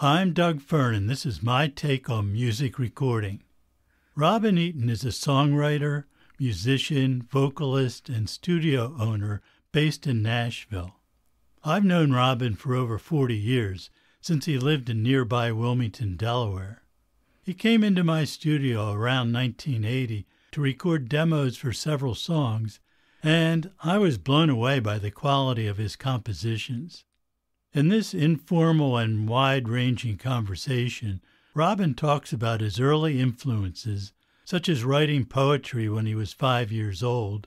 I'm Doug Fearn, and this is my take on music recording. Robin Eaton is a songwriter, musician, vocalist, and studio owner based in Nashville. I've known Robin for over 40 years, since he lived in nearby Wilmington, Delaware. He came into my studio around 1980 to record demos for several songs, and I was blown away by the quality of his compositions. In this informal and wide ranging conversation, Robin talks about his early influences, such as writing poetry when he was five years old,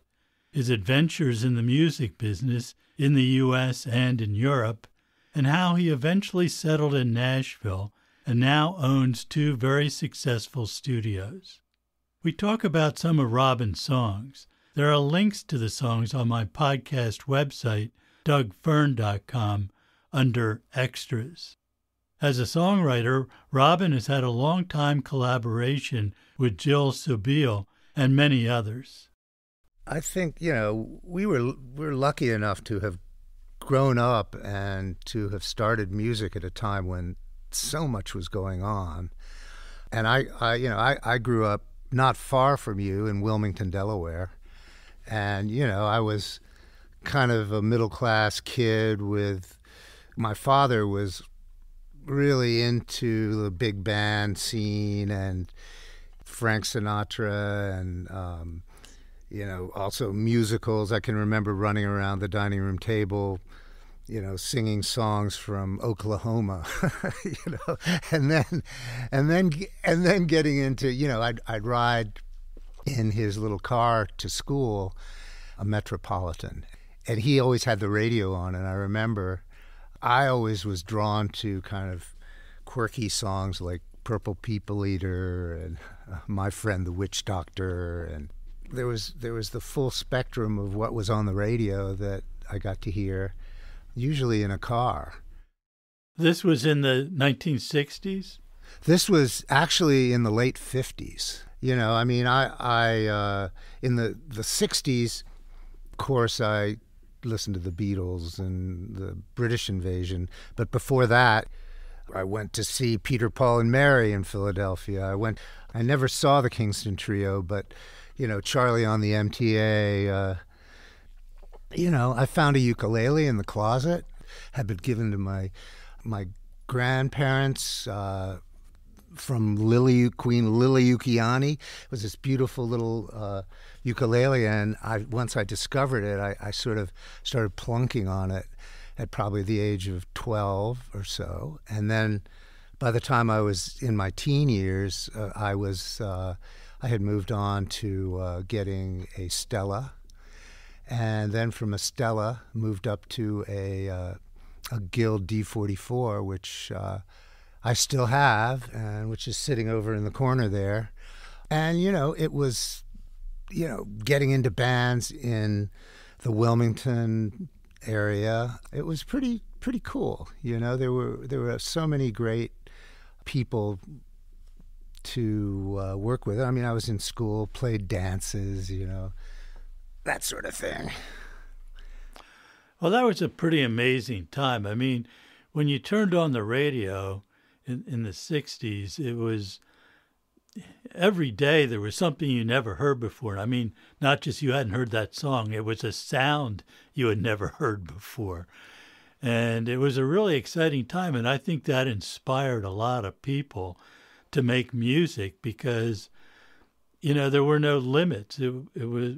his adventures in the music business in the U.S. and in Europe, and how he eventually settled in Nashville and now owns two very successful studios. We talk about some of Robin's songs. There are links to the songs on my podcast website, dougfearn.com under Extras. As a songwriter, Robin has had a long time collaboration with Jill Sobule and many others. I think you know we were we were lucky enough to have grown up and to have started music at a time when so much was going on. And I, I you know, I, I grew up not far from you in Wilmington, Delaware. And, you know, I was kind of a middle class kid with my father was really into the big band scene and Frank Sinatra and um, you know also musicals. I can remember running around the dining room table, you know, singing songs from Oklahoma, you know, and then and then and then getting into you know I'd I'd ride in his little car to school, a Metropolitan, and he always had the radio on, and I remember I always was drawn to kind of quirky songs like Purple People Eater and uh, My Friend the Witch Doctor and there was there was the full spectrum of what was on the radio that I got to hear usually in a car. This was in the 1960s? This was actually in the late 50s. You know, I mean, I I uh, in the the 60s of course I listened to the Beatles and the British invasion. But before that, I went to see Peter, Paul, and Mary in Philadelphia. I went. I never saw the Kingston Trio, but you know Charlie on the MTA. Uh, you know, I found a ukulele in the closet. Had been given to my my grandparents. Uh, from Lily Queen Liliuokalani. It was this beautiful little uh, ukulele, and I once I discovered it, I, I, sort of started plunking on it at probably the age of twelve or so, and then by the time I was in my teen years, uh, I was uh, I had moved on to uh, getting a Stella, and then from a Stella moved up to a uh, a Guild D44, which uh, I still have, and which is sitting over in the corner there. And you know, it was, you know, getting into bands in the Wilmington area. It was pretty pretty cool. You know, there were there were so many great people to uh, work with. I mean, I was in school, played dances, you know, that sort of thing. Well, that was a pretty amazing time. I mean, when you turned on the radio, in, in the 60s, it was every day there was something you never heard before. I mean, not just you hadn't heard that song, it was a sound you had never heard before. And it was a really exciting time. And I think that inspired a lot of people to make music because, you know, there were no limits. It, it was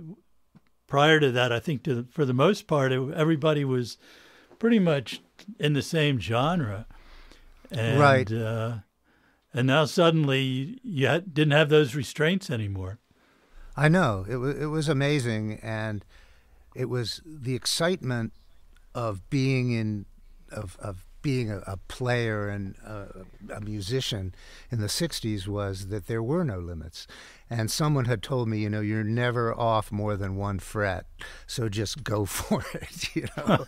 prior to that, I think to, for the most part, it, everybody was pretty much in the same genre. And, right. Uh, and now suddenly you had, didn't have those restraints anymore. I know it was it was amazing, and it was the excitement of being in of of being a, a player and a, a, musician in the 60s was that there were no limits. And someone had told me, you know, you're never off more than one fret, so just go for it, you know.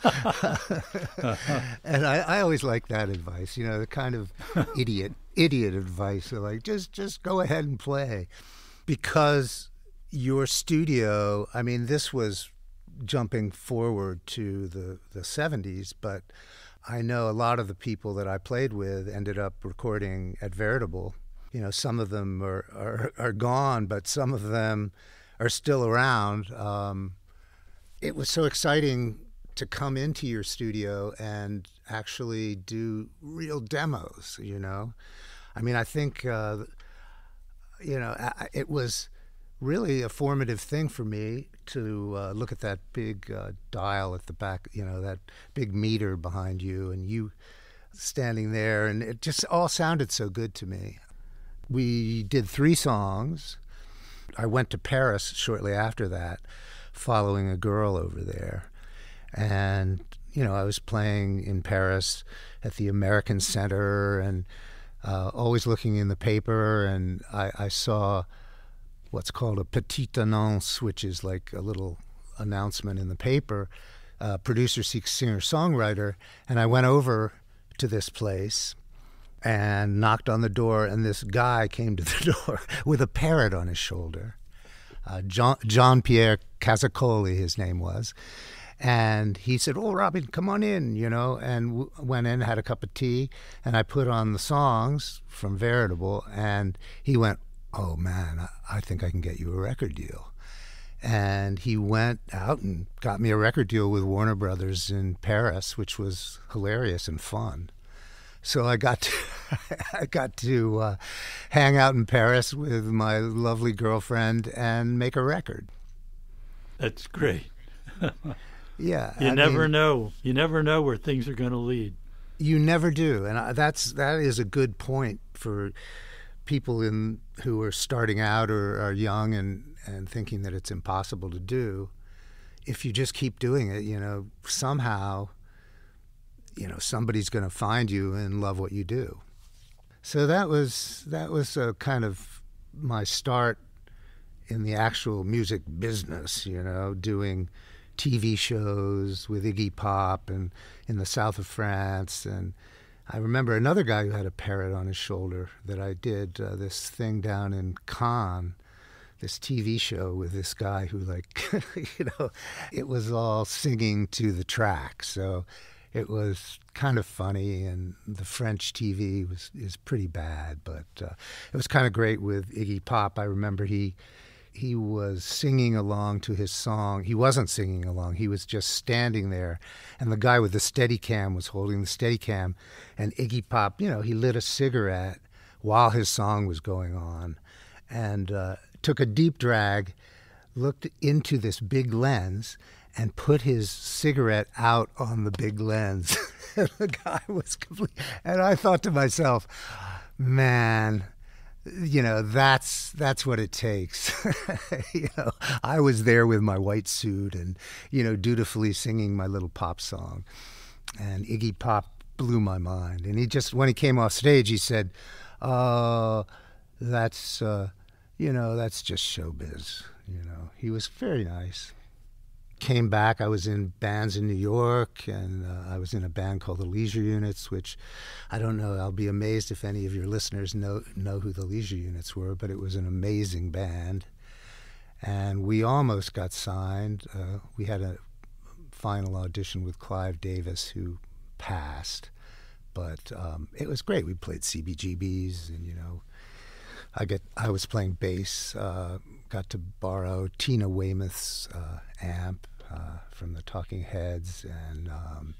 and I, I always like that advice, you know, the kind of idiot idiot advice, so like just just go ahead and play, because your studio. I mean, this was jumping forward to the the 70s, but I know a lot of the people that I played with ended up recording at Veritable. You know, some of them are, are, are gone, but some of them are still around. Um, it was so exciting to come into your studio and actually do real demos, you know? I mean, I think, uh, you know, it was really a formative thing for me to uh, look at that big uh, dial at the back, you know, that big meter behind you, and you standing there, and it just all sounded so good to me. We did three songs. I went to Paris shortly after that, following a girl over there. And, you know, I was playing in Paris at the American Center and uh, always looking in the paper, and I, I saw what's called a petite annonce, which is like a little announcement in the paper. Uh, producer seeks singer songwriter, and I went over to this place and knocked on the door, and this guy came to the door with a parrot on his shoulder. Uh, John, John Pierre Casacoli, his name was. And he said, "Oh, Robin, come on in," you know. And w- went in, had a cup of tea, and I put on the songs from Veritable, and he went, oh man, I think I can get you a record deal. And he went out and got me a record deal with Warner Brothers in Paris, which was hilarious and fun. So I got to, I got to uh, hang out in Paris with my lovely girlfriend and make a record. That's great. yeah, you I never mean, know. You never know where things are going to lead. You never do, and I, that's that is a good point for people in who are starting out or are young and, and thinking that it's impossible to do, if you just keep doing it, you know, somehow, you know, somebody's going to find you and love what you do. So that was that was a kind of my start in the actual music business, you know, doing TV shows with Iggy Pop and in the south of France and I remember another guy who had a parrot on his shoulder that I did uh, this thing down in Cannes, this TV show with this guy who, like, you know, it was all singing to the track. So it was kind of funny, and the French TV was is pretty bad, but uh, it was kind of great with Iggy Pop. I remember he he was singing along to his song. He wasn't singing along. He was just standing there, and the guy with the steady cam was holding the steady cam, and Iggy Pop, you know, he lit a cigarette while his song was going on, and uh, took a deep drag, looked into this big lens, and put his cigarette out on the big lens. the guy was complete, and I thought to myself, man you know that's that's what it takes. You know i was there with my white suit and you know dutifully singing my little pop song. And iggy pop blew my mind. And he just when he came off stage he said uh that's uh you know that's just showbiz. You know he was very nice came back, I was in bands in New York, and uh, I was in a band called the Leisure Units, which I don't know. I'll be amazed if any of your listeners know know who the Leisure Units were, but it was an amazing band, and we almost got signed. Uh, we had a final audition with Clive Davis, who passed, but um, it was great. We played CBGBs, and you know. I get. I was playing bass. Uh, got to borrow Tina Weymouth's uh, amp uh, from the Talking Heads, and um,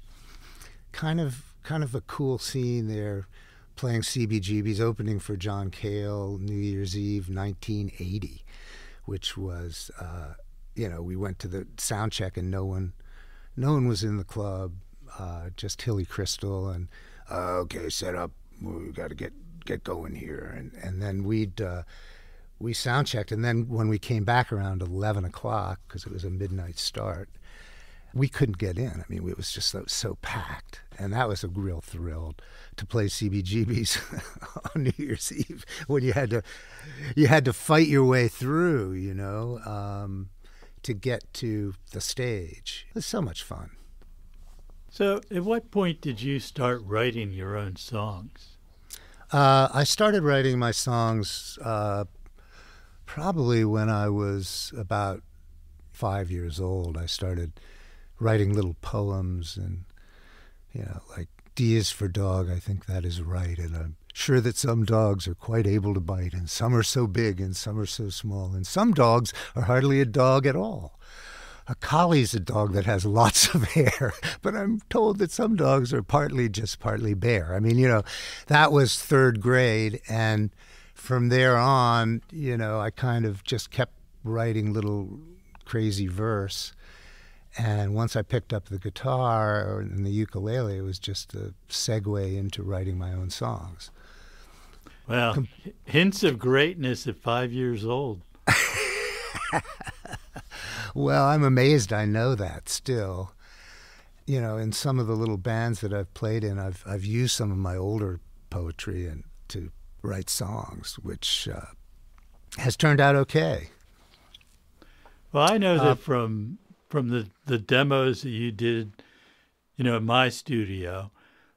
kind of kind of a cool scene there, playing CBGB's opening for John Cale New Year's Eve 1980, which was uh, you know we went to the sound check and no one no one was in the club, uh, just Hilly Kristal and okay set up. We got to get get going here. And and then we'd uh, we sound checked, and then when we came back around eleven o'clock because it was a midnight start, we couldn't get in. I mean, it was just so, so packed, and that was a real thrill to play CBGBs on New Year's Eve when you had to you had to fight your way through, you know, um, to get to the stage. It was so much fun. So, at what point did you start writing your own songs? Uh, I started writing my songs uh, probably when I was about five years old, I started writing little poems and, you know, like D is for dog. I think that is right. And I'm sure that some dogs are quite able to bite, and some are so big and some are so small, and some dogs are hardly a dog at all. A collie's a dog that has lots of hair, but I'm told that some dogs are partly just partly bare. I mean, you know, that was third grade, and from there on, you know, I kind of just kept writing little crazy verse. And once I picked up the guitar and the ukulele, it was just a segue into writing my own songs. Well, Com- hints of greatness at five years old. well, I'm amazed I know that still. You know, in some of the little bands that I've played in, I've I've used some of my older poetry and to write songs, which uh, has turned out okay. Well, I know that uh, from from the the demos that you did, you know, in my studio,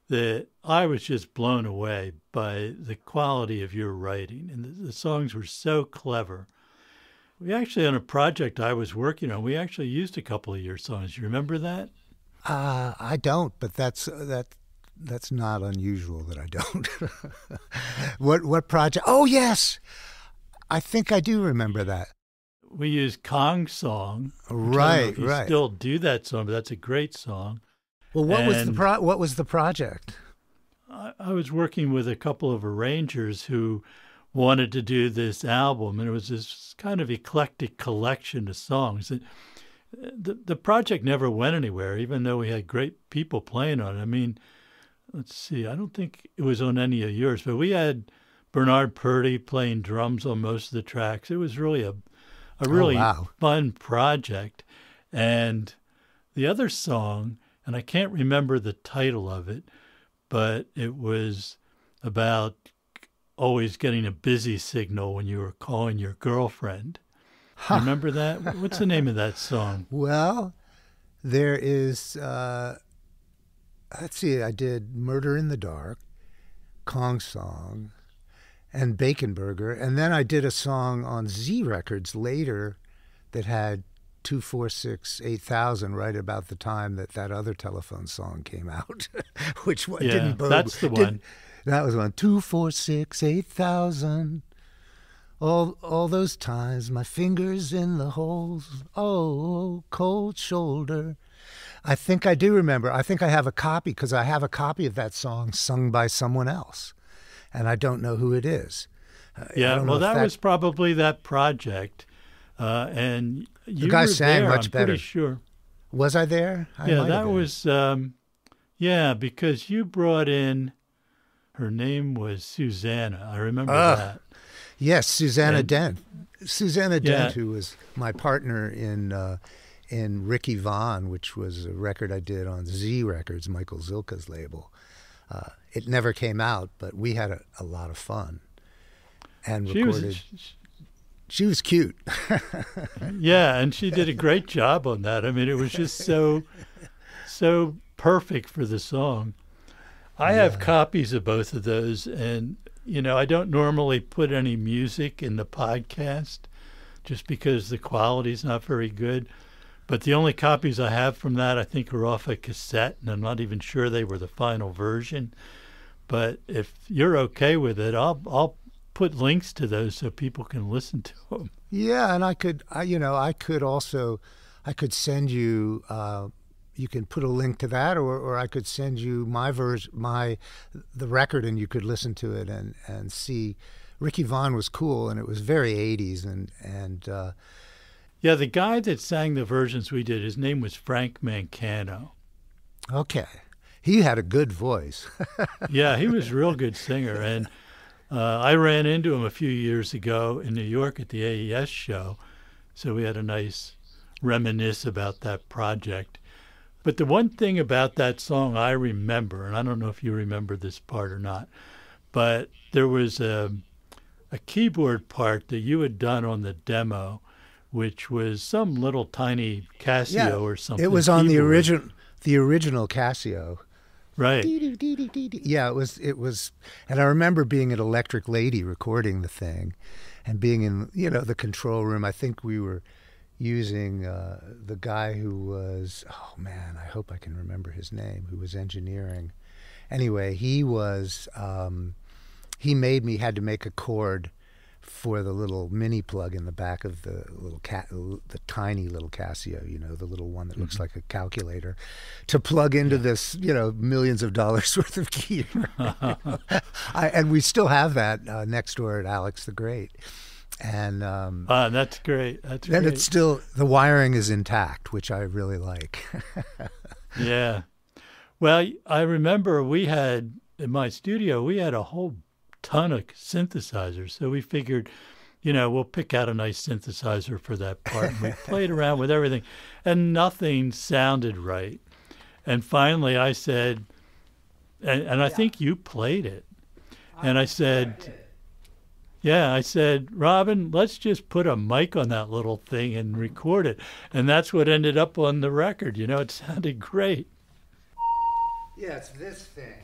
that I was just blown away by the quality of your writing, and the, the songs were so clever. We actually, on a project I was working on, we actually used a couple of your songs. You remember that? Uh, I don't, but that's uh, that that's not unusual that I don't. what what project? Oh yes, I think I do remember that we use Kong song. Right, right. Still do that song, but that's a great song. Well, what and was the pro- what was the project? I, I, was working with a couple of arrangers who wanted to do this album, and it was this kind of eclectic collection of songs. And uh, the the project never went anywhere, even though we had great people playing on it. I mean, let's see, I don't think it was on any of yours, but we had Bernard Purdie playing drums on most of the tracks. It was really a a oh, really oh, wow. fun project. And the other song, and I can't remember the title of it, but it was about always getting a busy signal when you were calling your girlfriend. Huh. Remember that? What's the name of that song? Well, there is, uh, let's see, I did Murder in the Dark, Kong Song, and Bacon Burger. And then I did a song on Z Records later that had 246 8000 right about the time that that other telephone song came out, which yeah, didn't bode. That's the one. That was one. 246 8000. All, all those times, my fingers in the holes. Oh, cold shoulder. I think I do remember. I think I have a copy because I have a copy of that song sung by someone else and I don't know who it is. Uh, yeah, well, that, that, was probably that project, uh, and you the guy were sang there, much I'm better. Pretty sure. Was I there? I yeah, that was. Um, yeah, because you brought in. Her name was Susanna. I remember uh, that. Yes, Susanna and, Dent. Susanna yeah. Dent, who was my partner in uh, in Ricky Vaughn, which was a record I did on Z Records, Michael Zilkha's label. Uh, it never came out, but we had a, a lot of fun and she recorded. Was, she, she was cute. yeah, and she did a great job on that. I mean, it was just so so perfect for the song. I yeah. have copies of both of those, and you know, I don't normally put any music in the podcast just because the quality is not very good. But the only copies I have from that, I think, are off a cassette, and I'm not even sure they were the final version. But if you're okay with it, I'll I'll put links to those so people can listen to them. Yeah, and I could, I, you know, I could also, I could send you. Uh, you can put a link to that, or, or I could send you my version, my the record, and you could listen to it and and see. Ricky Vaughn was cool, and it was very '80s, and and uh, yeah, the guy that sang the versions we did, his name was Frank Mancano. Okay. He had a good voice. yeah, he was a real good singer. And uh, I ran into him a few years ago in New York at the AES show. So we had a nice reminisce about that project. But the one thing about that song I remember, and I don't know if you remember this part or not, but there was a, a keyboard part that you had done on the demo which was some little tiny Casio yeah, or something. It was on keyboard. the original the original Casio. Right. Yeah, it was it was and I remember being at Electric Lady recording the thing and being in you know the control room. I think we were using uh, the guy who was oh man, I hope I can remember his name, who was engineering. anyway, he was um, he made me had to make a chord for the little mini plug in the back of the little cat, the tiny little Casio, you know, the little one that looks mm-hmm. like a calculator, to plug into yeah. this, you know, millions of dollars worth of gear. I, and we still have that uh, next door at Alex the Great. And um, uh, that's great. That's and great. it's still the wiring is intact, which I really like. yeah. Well, I remember we had in my studio we had a whole ton of synthesizers. So we figured, you know, we'll pick out a nice synthesizer for that part. And we played around with everything, and nothing sounded right. And finally, I said, and, and I yeah. think you played it. And I said, yeah, I said, Robin, let's just put a mic on that little thing and record it. And that's what ended up on the record. You know, it sounded great. Yeah, it's this thing.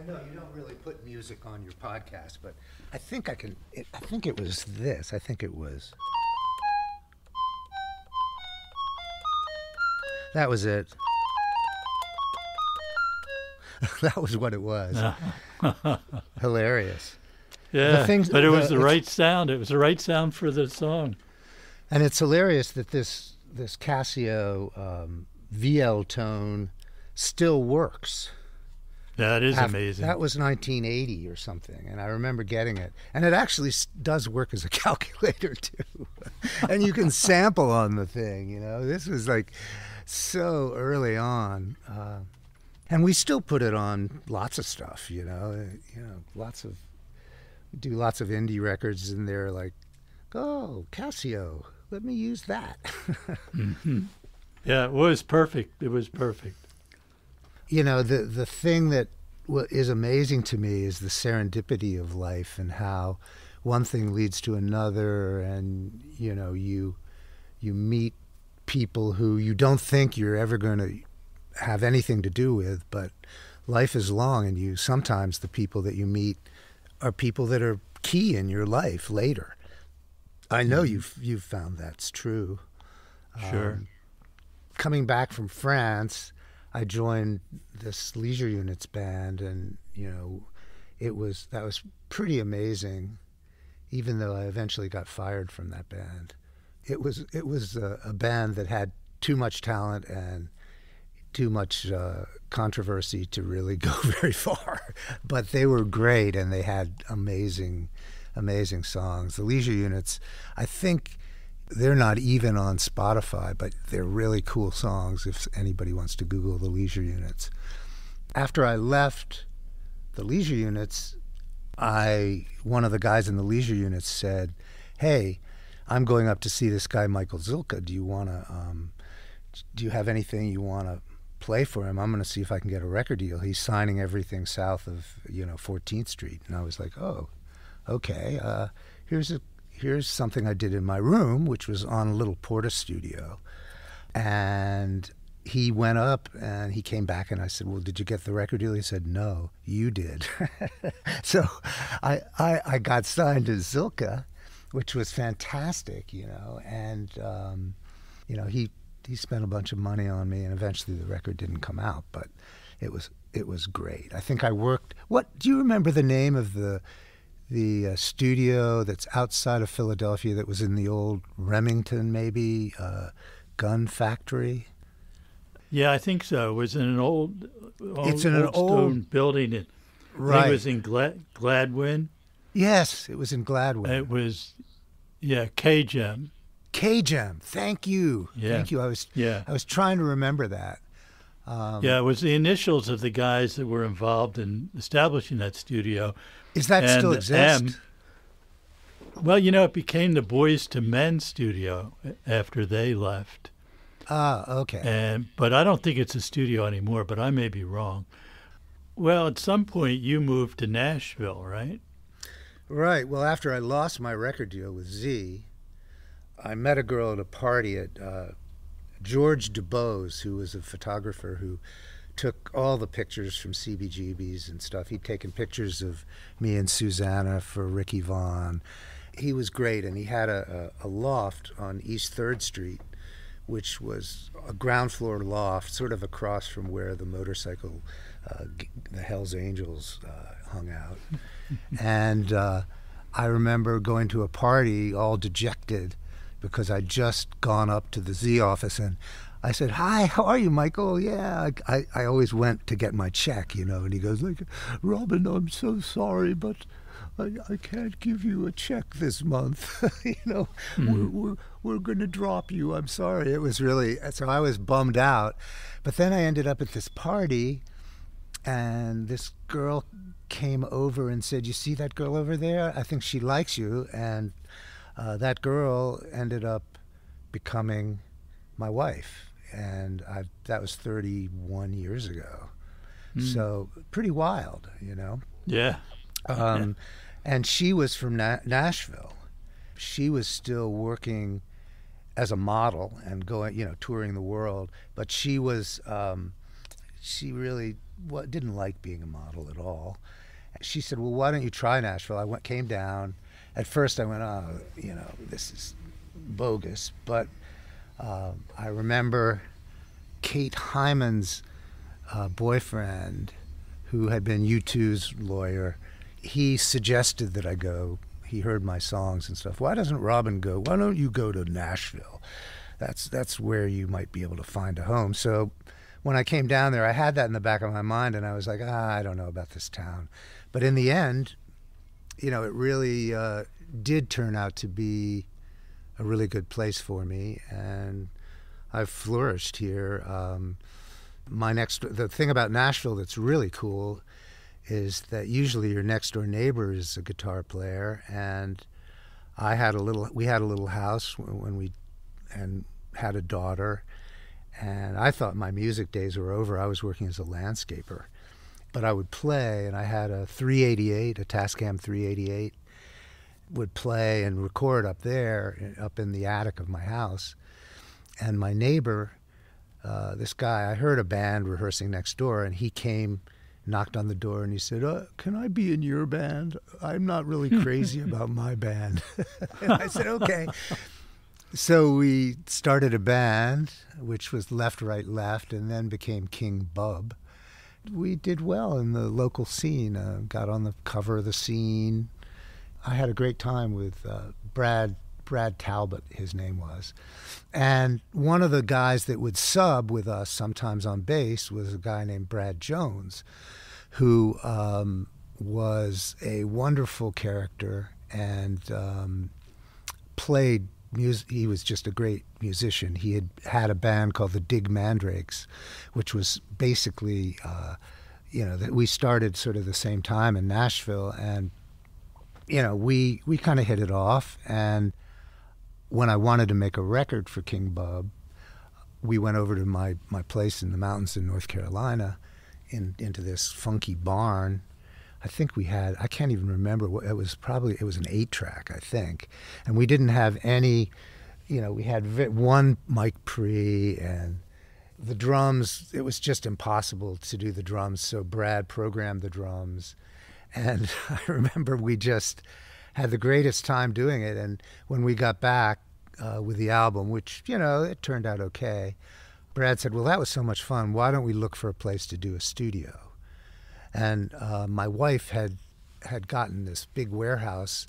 I know you don't really put music on your podcast, but I think I can. It, I think it was this. I think it was. That was it. that was what it was. Hilarious. Yeah, things, but it was the, the right sound. It was the right sound for the song. And it's hilarious that this this Casio um, VL tone still works. That is amazing. That was 1980 or something, and I remember getting it. And it actually does work as a calculator too, and you can sample on the thing. You know, this was like so early on, uh, and we still put it on lots of stuff. You know, you know, lots of do lots of indie records, and they're like, "Oh, Casio, let me use that." mm-hmm. Yeah, it was perfect. It was perfect you know the the thing that is amazing to me is the serendipity of life and how one thing leads to another and you know you you meet people who you don't think you're ever going to have anything to do with but life is long and you sometimes the people that you meet are people that are key in your life later. I know mm-hmm. you've you've found that's true. Sure. Um, coming back from france I joined this leisure units band, and you know, it was that was pretty amazing. Even though I eventually got fired from that band, it was it was a, a band that had too much talent and too much uh, controversy to really go very far. But they were great, and they had amazing, amazing songs. The leisure units, I think they're not even on Spotify, but they're really cool songs if anybody wants to Google the Leisure Units. After I left the Leisure Units, I one of the guys in the Leisure Units said, "Hey, I'm going up to see this guy Michael Zilkha. Do you want to? Um, do you have anything you want to play for him? I'm going to see if I can get a record deal. He's signing everything south of you know 14th Street." And I was like, "Oh, okay. Uh, here's a here's something I did in my room, which was on a little Porta studio. And he went up and he came back and I said, Well, did you get the record deal? He said, No, you did. so I, I, I, got signed to Zilkha, which was fantastic, you know. And, um, you know, he, he spent a bunch of money on me and eventually the record didn't come out, but it was, it was great. I think I worked. What do you remember the name of the the uh, studio that's outside of Philadelphia that was in the old Remington, maybe uh, gun factory. Yeah, I think so. It was in an old, old it's in old an old building. It, right. it was in Glad, Gladwyne. Yes, it was in Gladwyne. It was, yeah, KGEM. KGEM. Thank you. Yeah. Thank you. I was yeah. I was trying to remember that. Um, yeah, it was the initials of the guys that were involved in establishing that studio. Is that and still exist? M, well, you know, it became the Boyz II Men studio after they left. Ah, okay. And but I don't think it's a studio anymore. But I may be wrong. Well, at some point you moved to Nashville, right? Right. Well, after I lost my record deal with Z, I met a girl at a party at uh, George DuBose, who was a photographer who took all the pictures from CBGBs and stuff. He'd taken pictures of me and Susanna for Ricky Vaughn. He was great, and he had a, a, a loft on East Third Street, which was a ground floor loft, sort of across from where the motorcycle uh, the Hell's Angels uh, hung out, and uh, I remember going to a party all dejected because I'd just gone up to the Z office and I said, "Hi, how are you, Michael?" Yeah, I, I always went to get my check, you know. And he goes, "Like, Robin, I'm so sorry, but I, I can't give you a check this month. you know, mm-hmm. we're we're, we're going to drop you. I'm sorry." It was really so I was bummed out, but then I ended up at this party, and this girl came over and said, "You see that girl over there? I think she likes you." And uh, that girl ended up becoming my wife and I, that was 31 years ago. Mm. So pretty wild, you know. Yeah. Um, yeah. And she was from Na- Nashville. She was still working as a model and going, you know, touring the world. But she was, um, she really well, didn't like being a model at all. She said, "Well, why don't you try Nashville?" I went, came down. At first, I went, "Oh, you know, this is bogus," but uh, I remember Kate Hyman's uh, boyfriend, who had been U2's lawyer, he suggested that I go. He heard my songs and stuff. Why doesn't Robin go? Why don't you go to Nashville? That's that's where you might be able to find a home. So when I came down there, I had that in the back of my mind, and I was like, ah, I don't know about this town. But in the end, you know, it really uh, did turn out to be a really good place for me, and I've flourished here. Um, my next, the thing about Nashville that's really cool is that usually your next door neighbor is a guitar player, and I had a little, we had a little house when we, and had a daughter, and I thought my music days were over. I was working as a landscaper, but I would play, and I had a 388, a Tascam 388, would play and record up there, up in the attic of my house. And my neighbor, uh, this guy, I heard a band rehearsing next door, and he came, knocked on the door, and he said, uh, "Can I be in your band? I'm not really crazy about my band." and I said, "Okay." So we started a band, which was Left, Right, Left, and then became King Bub. We did well in the local scene. Uh, got on the cover of the scene, I had a great time with uh, Brad Brad Talbot, his name was. And one of the guys that would sub with us sometimes on bass was a guy named Brad Jones, who um, was a wonderful character and um, played music. He was just a great musician. He had had a band called the Dig Mandrakes, which was basically, uh, you know, that we started sort of the same time in Nashville. And you know, we we kind of hit it off. And when I wanted to make a record for King Bub, we went over to my my place in the mountains in North Carolina, in into this funky barn. I think we had I can't even remember what it was. Probably it was an eight track, I think, and we didn't have any. You know, we had one mic pre and the drums. It was just impossible to do the drums, so Brad programmed the drums and I remember we just had the greatest time doing it. And when we got back uh, with the album, which, you know, it turned out okay, Brad said, Well, that was so much fun. Why don't we look for a place to do a studio? And uh, my wife had had gotten this big warehouse,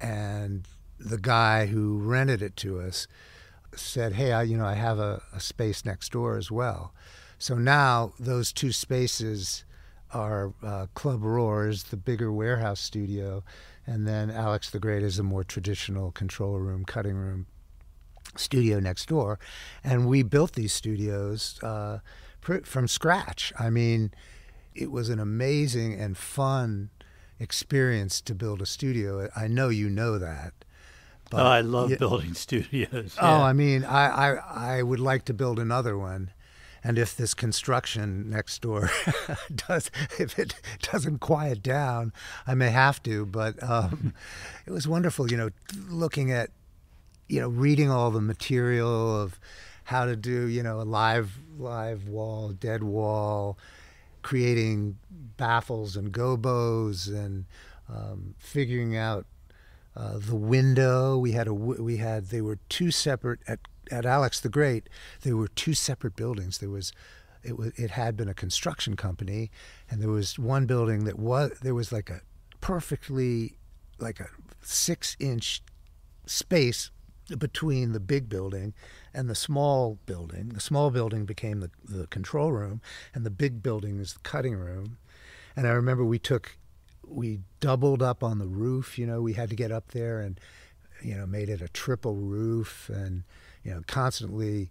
and the guy who rented it to us said, "Hey, I, you know, I have a, a space next door as well." So now those two spaces our uh, Club Roars, the bigger warehouse studio, and then Alex the Great is a more traditional control room, cutting room studio next door. And we built these studios uh, pr- from scratch. I mean, it was an amazing and fun experience to build a studio. I know you know that. But, oh, I love building studios. Oh, yeah. Oh, I mean, I, I I would like to build another one and if this construction next door does if it doesn't quiet down i may have to but um, it was wonderful you know looking at you know reading all the material of how to do you know a live live wall dead wall creating baffles and gobos and um, figuring out uh, the window. We had a we had they were two separate at at Alex the Great, there were two separate buildings. There was it was it had been a construction company, and there was one building that was there was like a perfectly like a six inch space between the big building and the small building. The small building became the, the control room, and the big building is the cutting room. And I remember we took, we doubled up on the roof. You know, we had to get up there and, you know, made it a triple roof, and you know, constantly.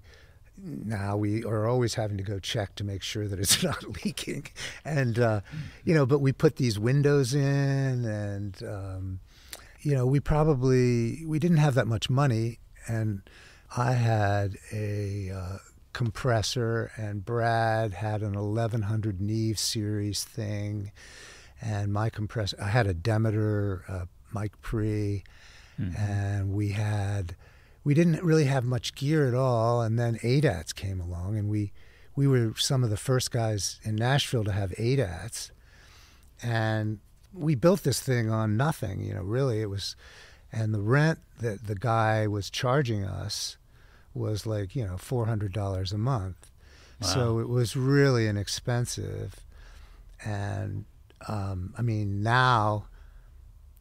Now we are always having to go check to make sure that it's not leaking, and uh, you know. But we put these windows in, and um, you know, we probably we didn't have that much money, and I had a uh, compressor, and Brad had an 1100 Neve series thing, and my compressor. I had a Demeter, uh, mic pre, mm-hmm. and we had. We didn't really have much gear at all, and then ADATs came along, and we we were some of the first guys in Nashville to have ADATs, and we built this thing on nothing. You know, really, it was and the rent that the guy was charging us was like you know four hundred dollars a month. Wow. So it was really inexpensive, and um, I mean now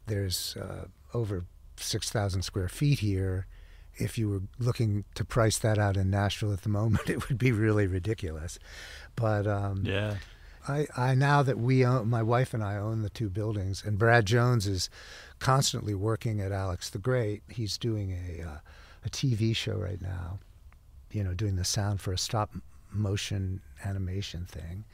there's uh, over six thousand square feet here. If you were looking to price that out in Nashville at the moment, it would be really ridiculous. But um, yeah, I, I now that we own, my wife and I own the two buildings, and Brad Jones is constantly working at Alex the Great. He's doing a uh, a TV show right now, you know, doing the sound for a stop motion animation thing.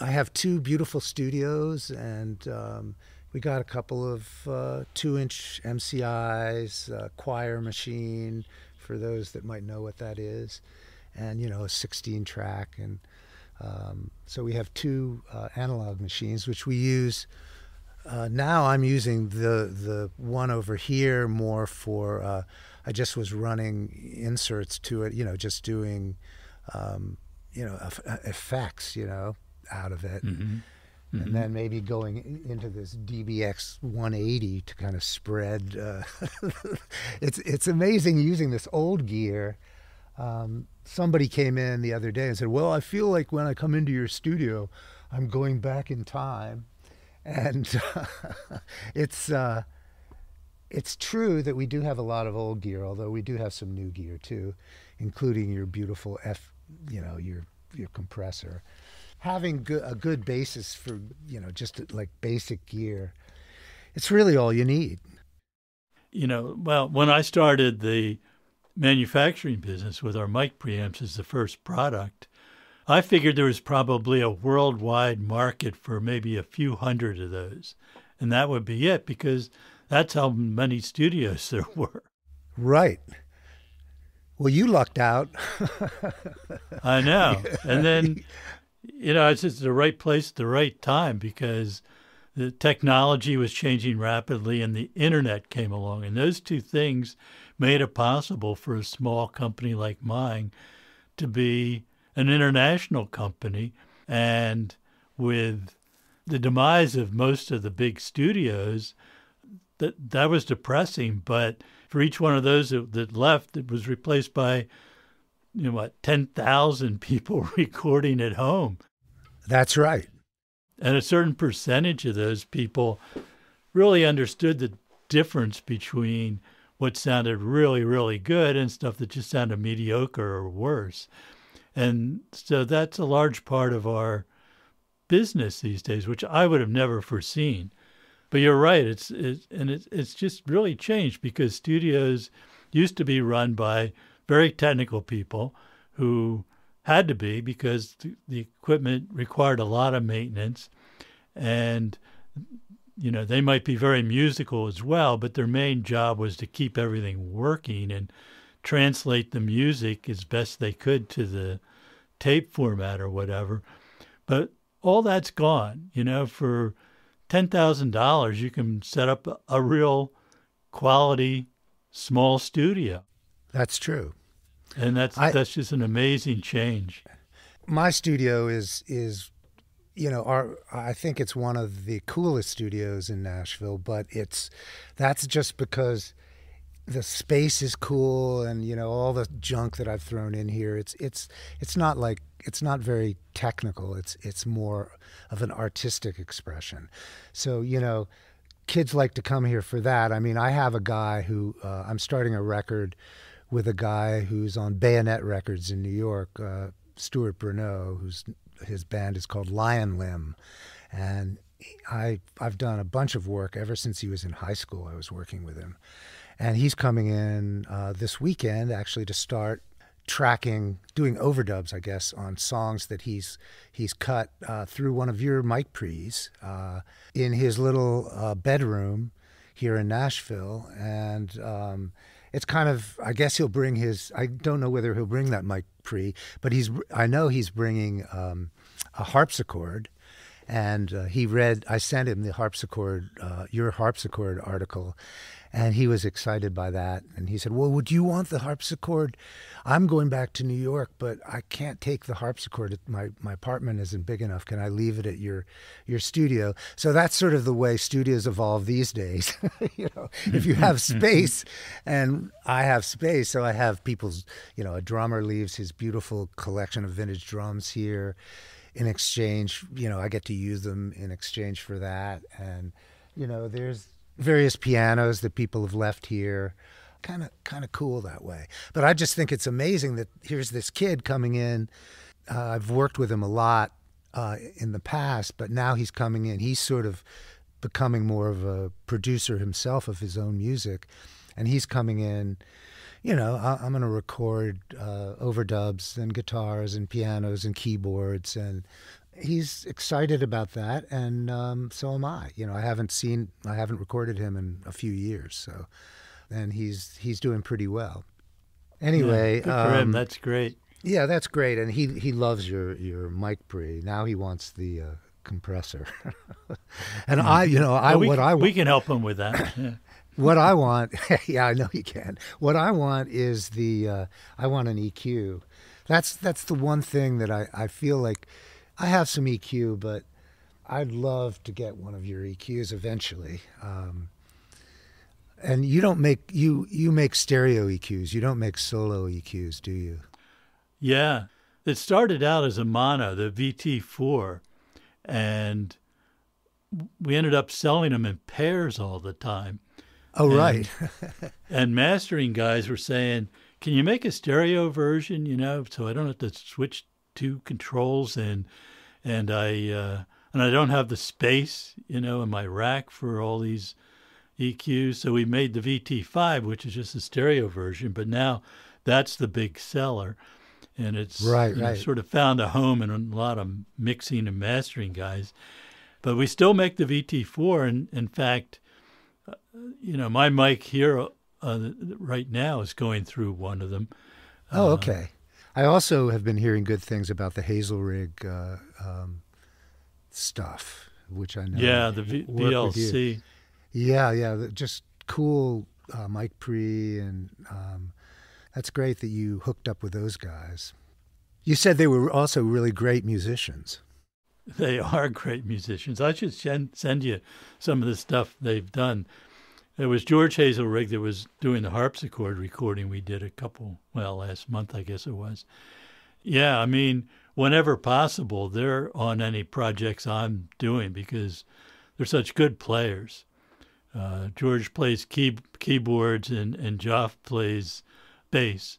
I have two beautiful studios, and um, we got a couple of uh, two-inch MCIs, uh, choir machine for those that might know what that is, and you know, a 16-track and um, so we have two uh, analog machines, which we use. Uh, now I'm using the the one over here more for. Uh, I just was running inserts to it, you know, just doing, um, you know, effects, you know, out of it. Mm-hmm. Mm-hmm. And then maybe going into this DBX 180 to kind of spread. Uh, it's it's amazing using this old gear um, somebody came in the other day and said, Well, I feel like when I come into your studio, I'm going back in time. And it's, uh, it's true that we do have a lot of old gear, although we do have some new gear too, including your beautiful F, you know, your, your compressor. Having go- a good basis for, you know, just like basic gear, it's really all you need. You know, well, when I started the manufacturing business with our mic preamps as the first product, I figured there was probably a worldwide market for maybe a few hundred of those. And that would be it because that's how many studios there were. Right. Well, you lucked out. I know. And then, you know, it's just the right place at the right time because the technology was changing rapidly and the internet came along. And those two things made it possible for a small company like mine to be an international company. And with the demise of most of the big studios, that that was depressing. But for each one of those that, that left, it was replaced by, you know, what, 10,000 people recording at home. That's right. And a certain percentage of those people really understood the difference between what sounded really, really good and stuff that just sounded mediocre or worse. And so that's a large part of our business these days, which I would have never foreseen. But you're right, it's it, and it's it's just really changed because studios used to be run by very technical people who had to be because the, equipment required a lot of maintenance and you know, they might be very musical as well, but their main job was to keep everything working and translate the music as best they could to the tape format or whatever. But all that's gone. You know, for $10,000, you can set up a real quality small studio. That's true. And that's I, that's just an amazing change. My studio is is you know, our I think it's one of the coolest studios in Nashville, but it's that's just because the space is cool and you know all the junk that I've thrown in here. It's it's it's not like it's not very technical. It's it's more of an artistic expression. So you know, kids like to come here for that. I mean, I have a guy who uh, I'm starting a record with a guy who's on Bayonet Records in New York, uh, Stewart Bronaugh, whose his band is called Lionlimb, and I I've done a bunch of work ever since he was in high school. I was working with him, and he's coming in uh, this weekend actually to start tracking, doing overdubs, I guess, on songs that he's he's cut uh, through one of your mic pre's uh, in his little uh, bedroom here in Nashville, and um, it's kind of I guess he'll bring his. I don't know whether he'll bring that mic pre, but he's I know he's bringing um, a harpsichord and uh, he read. I sent him the harpsichord, uh, your harpsichord article, and he was excited by that. And he said, "Well, would you want the harpsichord? I'm going back to New York, but I can't take the harpsichord. My my apartment isn't big enough. Can I leave it at your your studio?" So that's sort of the way studios evolve these days. you know, if you have space, and I have space, so I have people's. You know, a drummer leaves his beautiful collection of vintage drums here in exchange, you know, I get to use them in exchange for that. And, you know, there's various pianos that people have left here. Kind of, kind of cool that way. But I just think it's amazing that here's this kid coming in. Uh, I've worked with him a lot uh, in the past, but now he's coming in. He's sort of becoming more of a producer himself of his own music, and he's coming in you know, I, am going to record uh, overdubs and guitars and pianos and keyboards, and he's excited about that, and um, so am I. You know, I haven't seen, I haven't recorded him in a few years, so, and he's he's doing pretty well. Anyway, yeah, um, him, that's great. Yeah, that's great, and he he loves your your mic pre. Now he wants the uh, compressor, and mm. I, you know, I well, we, what I we can help him with that. Yeah what I want, yeah, I know you can. What I want is the uh, I want an EQ. That's that's the one thing that I, I feel like I have some EQ, but I'd love to get one of your EQs eventually. Um, and you don't make you you make stereo EQs. You don't make solo EQs, do you? Yeah, it started out as a mono, the VT4, and we ended up selling them in pairs all the time. Oh, and, right. and mastering guys were saying, "Can you make a stereo version? You know, so I don't have to switch two controls and and I uh, and I don't have the space, you know, in my rack for all these EQs. So we made the VT5, which is just a stereo version, but now that's the big seller." And it's right, right. Know, sort of found a home in a lot of mixing and mastering guys. But we still make the VT4, and in fact, you know, my mic here uh, right now is going through one of them. Oh, uh, okay. I also have been hearing good things about the Hazelrigg uh, um, stuff, which I know. Yeah, the v- VLC. Yeah, yeah, just cool uh, mic pre, and um, that's great that you hooked up with those guys. You said they were also really great musicians. They are great musicians. I should send, send you some of the stuff they've done. It was George Hazelrigg that was doing the harpsichord recording we did a couple, well, last month, I guess it was. Yeah, I mean, whenever possible, they're on any projects I'm doing because they're such good players. Uh, George plays key, keyboards and, and Joff plays bass.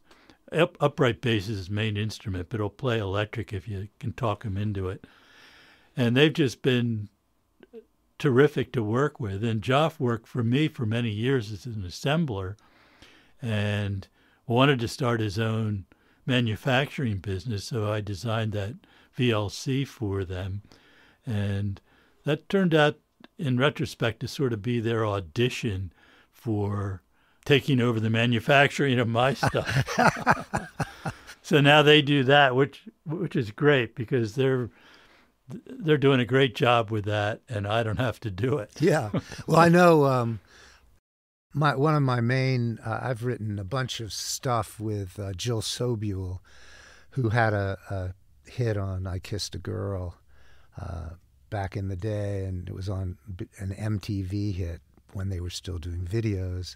Up, upright bass is his main instrument, but he'll play electric if you can talk him into it and they've just been terrific to work with. And Joff worked for me for many years as an assembler and wanted to start his own manufacturing business. So I designed that VLC for them. And that turned out, in retrospect, to sort of be their audition for taking over the manufacturing of my stuff. so now they do that, which which is great because they're they're doing a great job with that, and I don't have to do it. yeah. Well, I know um, my one of my main. Uh, I've written a bunch of stuff with uh, Jill Sobule, who had a, a, hit on "I Kissed a Girl" uh, back in the day, and it was on an MTV hit when they were still doing videos.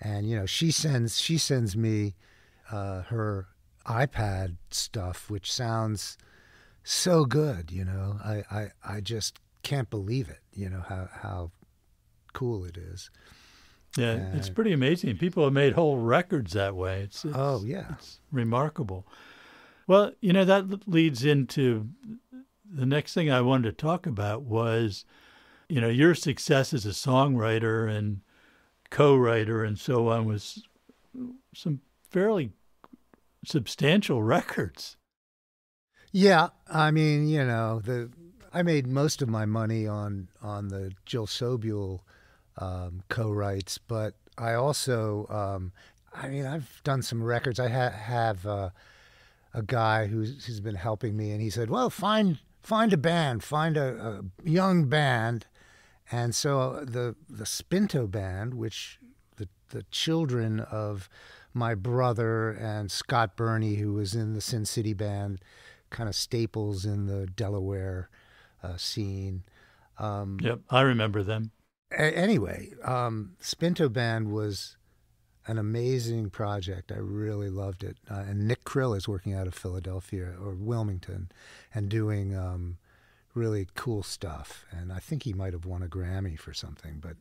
And you know, she sends she sends me uh, her iPad stuff, which sounds so good. You know, I, I, I just can't believe it. You know how how cool it is. Yeah, and, it's uh, pretty amazing. People have made whole records that way. It's, oh, it's oh yeah, it's remarkable. Well, you know that leads into the next thing I wanted to talk about was, you know, your success as a songwriter and co-writer and so on was some fairly substantial records. Yeah, I mean, you know, the I made most of my money on on the Jill Sobule um, co-writes, but I also, um, I mean, I've done some records. I ha- have uh, a guy who's, who's been helping me, and he said, "Well, find find a band, find a, a young band." And so the the Spinto band, which the the children of my brother and Scott Burney, who was in the Sin City band, kind of staples in the Delaware uh, scene. Um, yep, I remember them. A- anyway, um, Spinto Band was an amazing project. I really loved it. Uh, and Nick Krill is working out of Philadelphia or Wilmington and doing um, really cool stuff. And I think he might have won a Grammy for something. But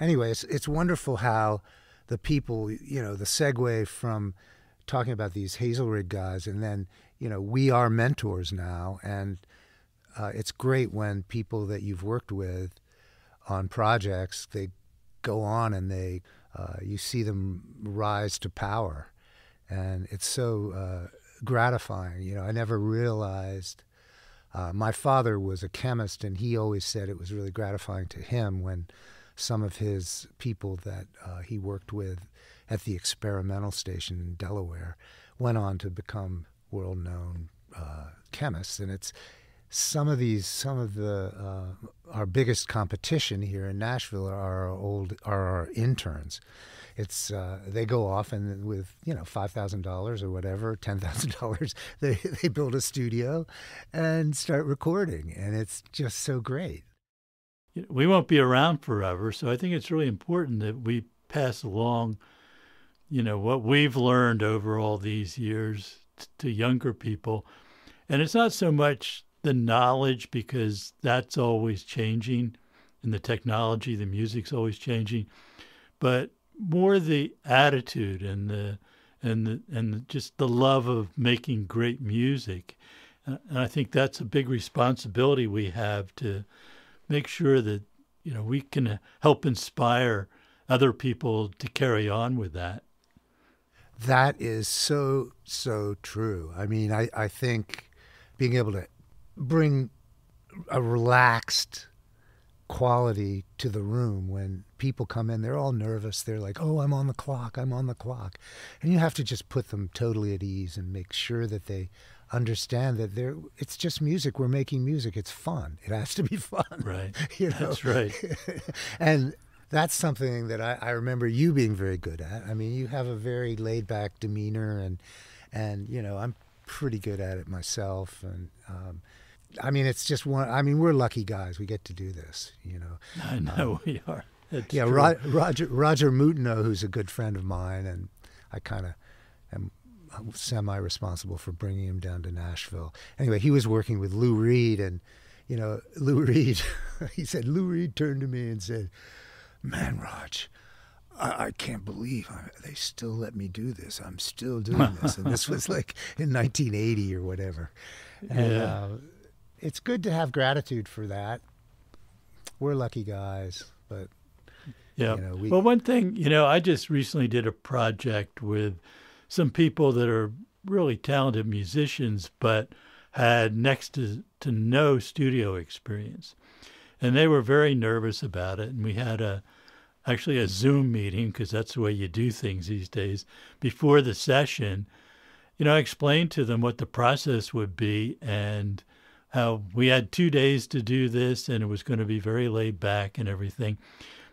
anyway, it's, it's wonderful how the people, you know, the segue from talking about these Hazelrigg guys and then, you know, we are mentors now. And uh, it's great when people that you've worked with on projects, they go on and they uh, you see them rise to power, and it's so uh, gratifying. You know, I never realized. Uh, my father was a chemist, and he always said it was really gratifying to him when some of his people that uh, he worked with at the experimental station in Delaware went on to become world-known uh, chemists, and it's some of these, some of the uh, our biggest competition here in Nashville are our old are our interns. It's uh, they go off and with you know five thousand dollars or whatever, ten thousand dollars, they they build a studio and start recording, and it's just so great. We won't be around forever, so I think it's really important that we pass along, you know, what we've learned over all these years to younger people. And it's not so much the knowledge because that's always changing and the technology, the music's always changing, but more the attitude and the and the, and just the love of making great music. And I think that's a big responsibility we have to make sure that you know we can help inspire other people to carry on with that. That is so so true. I mean, I I think being able to bring a relaxed quality to the room when people come in they're all nervous. They're like oh i'm on the clock. I'm on the clock. And you have to just put them totally at ease and make sure that they understand that they're it's just music. We're making music. It's fun. It has to be fun. Right. You know? that's right. And that's something that I, I remember you being very good at i mean you have a very laid back demeanor and and you know i'm pretty good at it myself and um, I mean, it's just one. I mean, we're lucky guys. We get to do this. You know. I know um, we are. It's yeah, Ro- Roger Roger Moutenot, who's a good friend of mine, and I kind of am semi-responsible for bringing him down to Nashville. Anyway, he was working with Lou Reed, and you know, Lou Reed. he said Lou Reed turned to me and said, "Man, Raj." I, I can't believe I, they still let me do this. I'm still doing this, and this was like in 1980 or whatever. And, yeah. Uh, it's good to have gratitude for that. We're lucky guys, but yeah. You know, we... Well, one thing, you know, I just recently did a project with some people that are really talented musicians, but had next to, to no studio experience. And they were very nervous about it. And we had a actually a Zoom meeting because that's the way you do things these days. Before the session, you know, I explained to them what the process would be and how we had two days to do this and it was going to be very laid back and everything.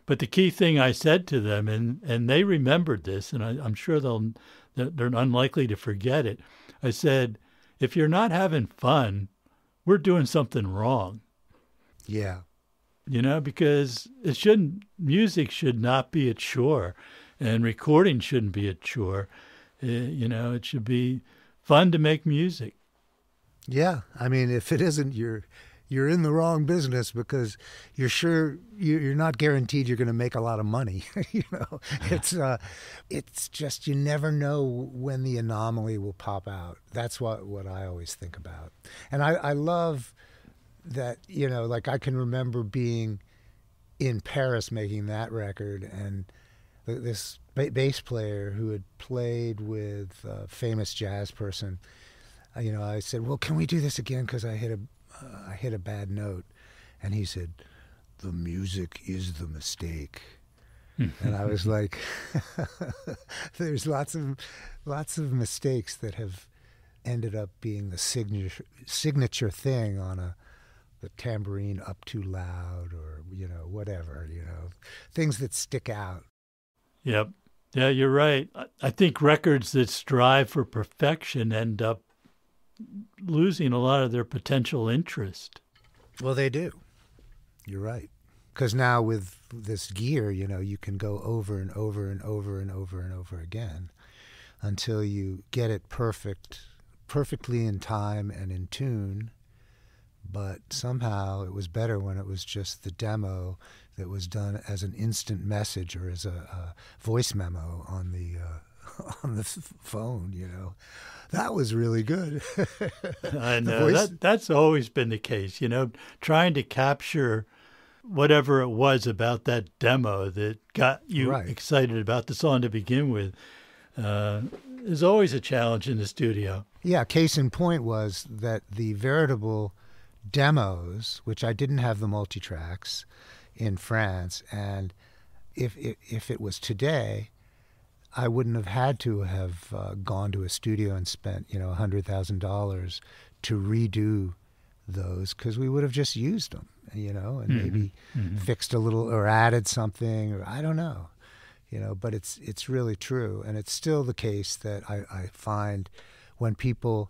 But the key thing I said to them, and, and they remembered this, and I, am sure they'll they're unlikely to forget it. I said, if you're not having fun, we're doing something wrong. Yeah. You know, because it shouldn't music should not be a chore, and recording shouldn't be a chore. Uh, you know, it should be fun to make music. Yeah, I mean, if it isn't, you're you're in the wrong business because you're sure you're not guaranteed you're going to make a lot of money. you know, it's uh, it's just you never know when the anomaly will pop out. That's what what I always think about, and I, I love that. You know, like I can remember being in Paris making that record and this bass player who had played with a famous jazz person uh, you know, I said, "Well, can we do this again? Because I hit a, uh, I hit a bad note," and he said, "The music is the mistake." and I was like, "There's lots of, lots of mistakes that have ended up being the signature signature thing on a." The tambourine up too loud, or you know, whatever, you know, things that stick out. Yep. Yeah, you're right. I think records that strive for perfection end up losing a lot of their potential interest. Well, they do. You're right. Because now with this gear, you know, you can go over and over and over and over and over again until you get it perfect, perfectly in time and in tune. But somehow it was better when it was just the demo that was done as an instant message or as a, a voice memo on the uh, on the phone. You know, that was really good. I know that that's always been the case. You know, trying to capture whatever it was about that demo that got you right. excited about the song to begin with uh, is always a challenge in the studio. Yeah, case in point was that the veritable demos, which I didn't have the multi tracks in France, and if, if if it was today, I wouldn't have had to have uh, gone to a studio and spent you know a hundred thousand dollars to redo those because we would have just used them, you know, and mm-hmm. maybe mm-hmm. fixed a little or added something or I don't know, you know. But it's it's really true, and it's still the case that I, I find when people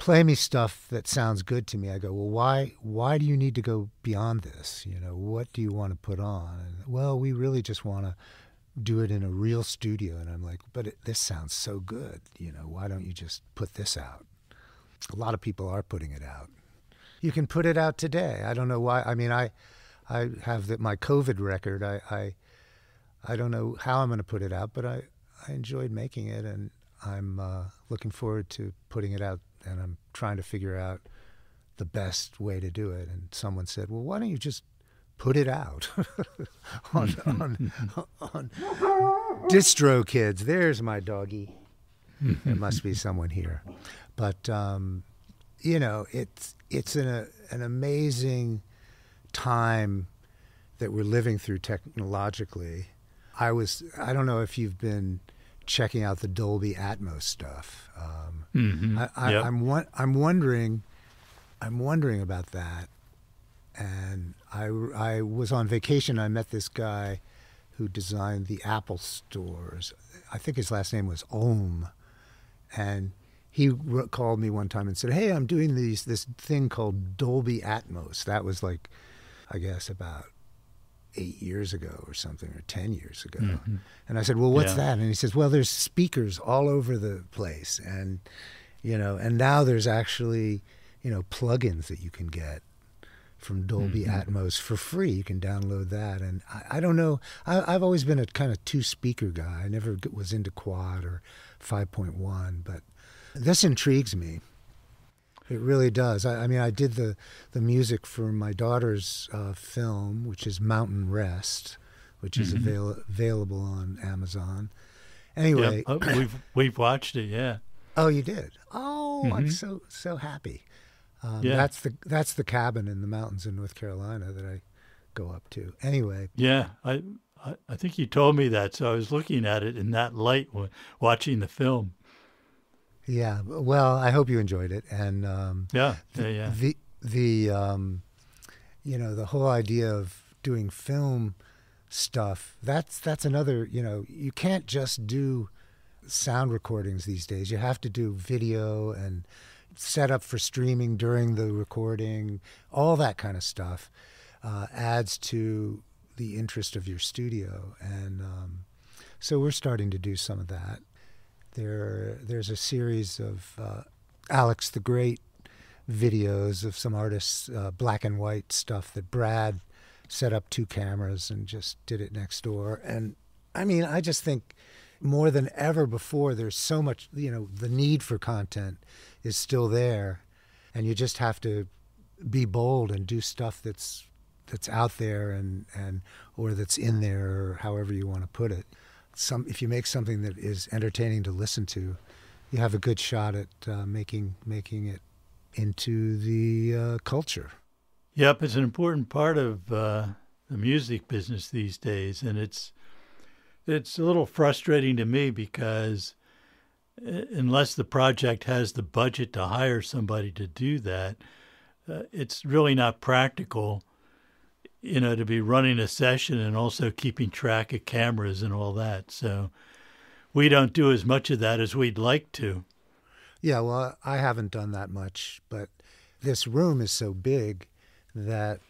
play me stuff that sounds good to me. I go, well, why why do you need to go beyond this? You know, what do you want to put on? And, well, we really just want to do it in a real studio. And I'm like, but it, this sounds so good. You know, why don't you just put this out? A lot of people are putting it out. You can put it out today. I don't know why. I mean, I, I have the, my COVID record. I, I, I don't know how I'm going to put it out, but I, I enjoyed making it, and I'm uh, looking forward to putting it out. And I'm trying to figure out the best way to do it. And someone said, "Well, why don't you just put it out on, on, on DistroKids. There's my doggy. there must be someone here, but um, you know, it's it's an a, an amazing time that we're living through technologically. I was I don't know if you've been checking out the Dolby Atmos stuff. Um, mm-hmm. I, I, yep. I'm I'm wondering I'm wondering about that and I, I was on vacation. I met this guy who designed the Apple stores. I think his last name was Ohm, and he called me one time and said, "Hey, I'm doing these this thing called Dolby Atmos." That was like, I guess about eight years ago or something, or ten years ago. Mm-hmm. And I said, "Well, what's yeah. that?" And he says, "Well, there's speakers all over the place, and you know, and now there's actually." You know, plugins that you can get from Dolby mm-hmm. Atmos for free. You can download that. And I, I don't know. I, have always been a kind of two speaker guy. I never was into quad or 5.1, but this intrigues me. It really does. I, I mean, I did the, the music for my daughter's uh, film, which is Mountain Rest, which is mm-hmm. avail- available on Amazon. Anyway, yep. oh, we've we've watched it. Yeah. Oh, you did. Oh, mm-hmm. I'm so so happy. Um, yeah. That's the that's the cabin in the mountains in North Carolina that I go up to. Anyway. Yeah, I I think you told me that, so I was looking at it in that light watching the film. Yeah, well, I hope you enjoyed it, and um, yeah, yeah, yeah. The the um, you know the whole idea of doing film stuff that's that's another you know you can't just do sound recordings these days you have to do video and set up for streaming during the recording, all that kind of stuff uh, adds to the interest of your studio. And um, so we're starting to do some of that. There, there's a series of uh, Alex the Great videos of some artists, uh, black and white stuff that Brad set up two cameras and just did it next door. And I mean, I just think more than ever before, there's so much, you know, the need for content is still there. And you just have to be bold and do stuff that's that's out there and, and or that's in there or however you want to put it. Some if you make something that is entertaining to listen to, you have a good shot at uh, making making it into the uh, culture. Yep, it's an important part of uh, the music business these days, and it's it's a little frustrating to me because uh, unless the project has the budget to hire somebody to do that, uh, it's really not practical, you know, to be running a session and also keeping track of cameras and all that. So we don't do as much of that as we'd like to. Yeah, well, I haven't done that much, but this room is so big that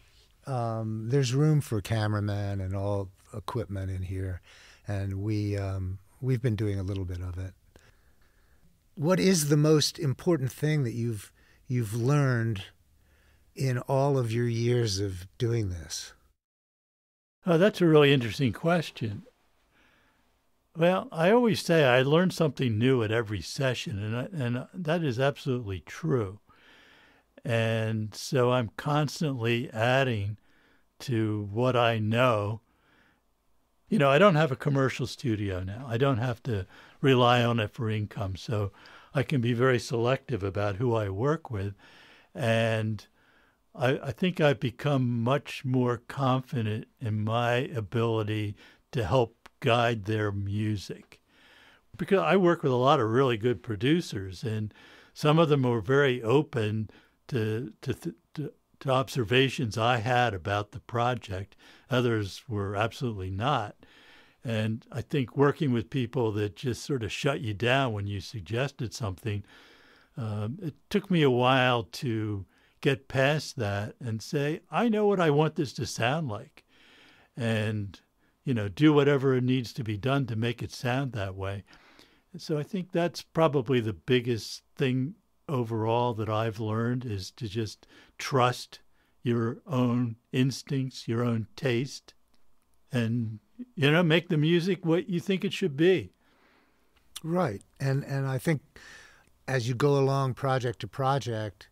um, there's room for cameraman and all equipment in here, and we um, we've been doing a little bit of it. What is the most important thing that you've you've learned in all of your years of doing this? Oh, that's a really interesting question. Well, I always say I learn something new at every session, and I, and that is absolutely true. And so I'm constantly adding to what I know. You know, I don't have a commercial studio now. I don't have to rely on it for income. So I can be very selective about who I work with. And I, I think I've become much more confident in my ability to help guide their music. Because I work with a lot of really good producers, and some of them were very open to, to, to, to observations I had about the project. Others were absolutely not. And I think working with people that just sort of shut you down when you suggested something, um, it took me a while to get past that and say, I know what I want this to sound like. And, you know, do whatever needs to be done to make it sound that way. So I think that's probably the biggest thing overall that I've learned is to just trust your own instincts, your own taste, and you know, make the music what you think it should be. Right. And and I think as you go along project to project,